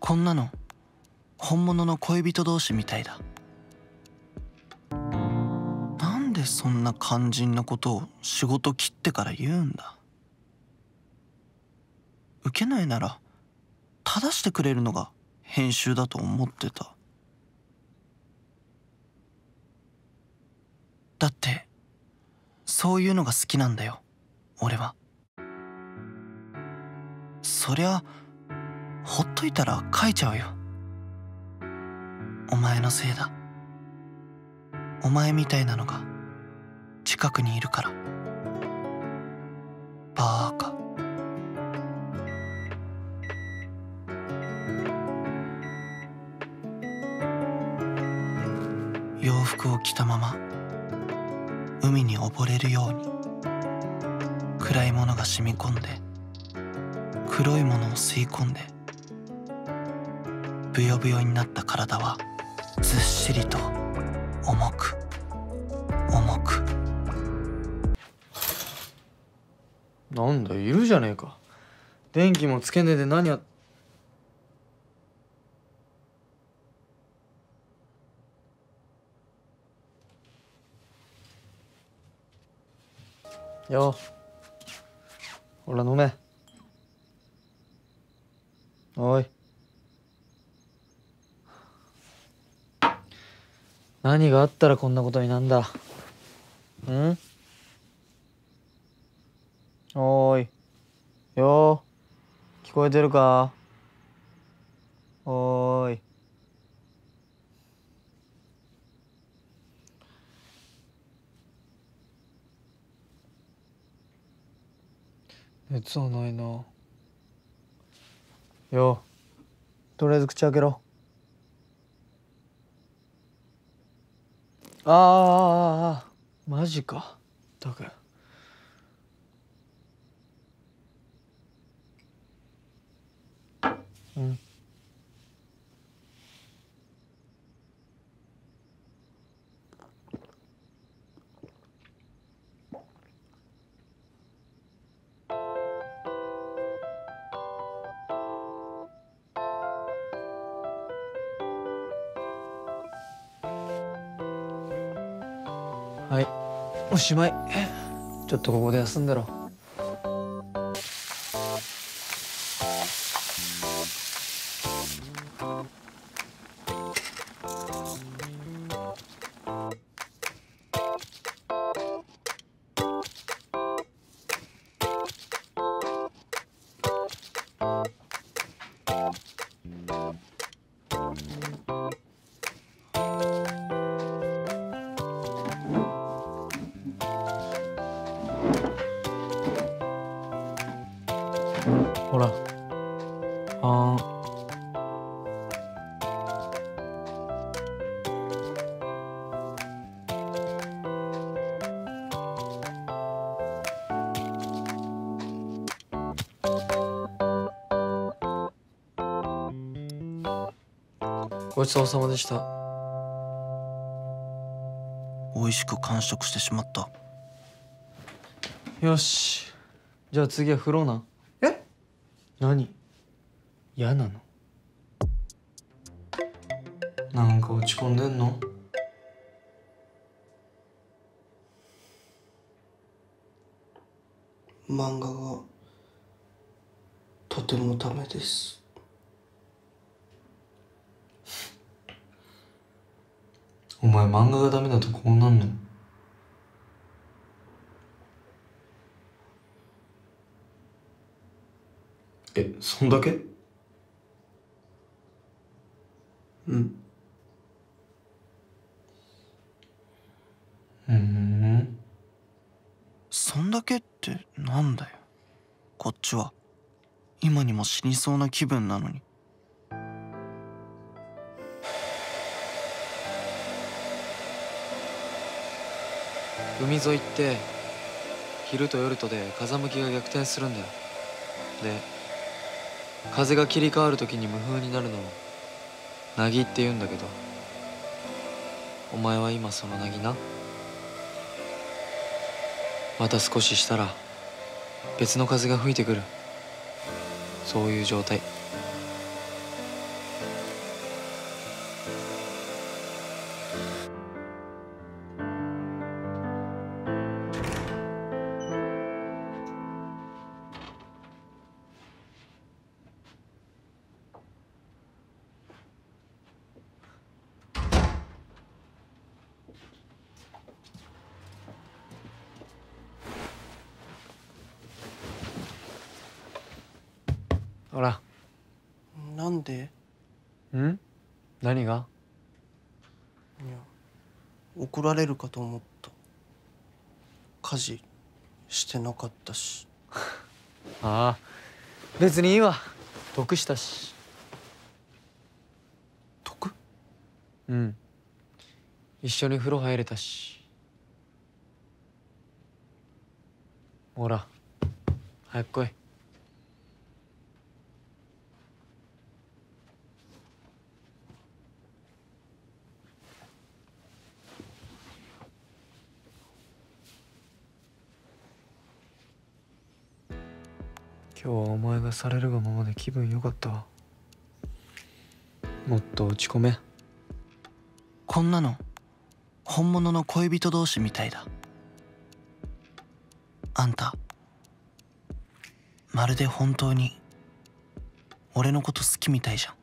こんなの本物の恋人同士みたいだ。なんでそんな肝心なことを仕事切ってから言うんだ？受けないなら正してくれるのが編集だと思ってた。だってそういうのが好きなんだよ俺は。そりゃあほっといたら書いちゃうよ。お前のせいだ。お前みたいなのが近くにいるから。バーカ。洋服を着たまま海に溺れるように暗いものが染み込んで黒いものを吸い込んでブヨブヨになった体はずっしりと重く重く。なんだいるじゃねえか。電気もつけねえで何やよ。ほら飲め。おい。何があったらこんなことになんだ？ん？おーい。よー。聞こえてるか？おーい。熱はないな。よとりあえず口開けろああマジか。ったくうん。はい。おしまい。ちょっとここで休んだろ。ほら。あー。ごちそうさまでした。美味しく完食してしまった。よし。じゃあ次は風呂な。え何？嫌なの？なんか落ち込んでんの？漫画がとてもダメです。お前漫画がダメだとこうなんの？えそんだけ？うん。うん。そんだけってなんだよ。こっちは。今にも死にそうな気分なのに。海沿いって昼と夜とで風向きが逆転するんだよ。で風が切り替わる時に無風になるのをなぎって言うんだけど。お前は今そのなぎな。また少ししたら別の風が吹いてくる。そういう状態。ほら。なんで？ん？何が？いや怒られるかと思った。家事してなかったし。ああ別にいいわ。得したし。得？うん。一緒に風呂入れたし。ほら早く来い今日はお前がされるがままで気分良かったわ。もっと落ち込め。こんなの本物の恋人同士みたいだ。あんたまるで本当に俺のこと好きみたいじゃん。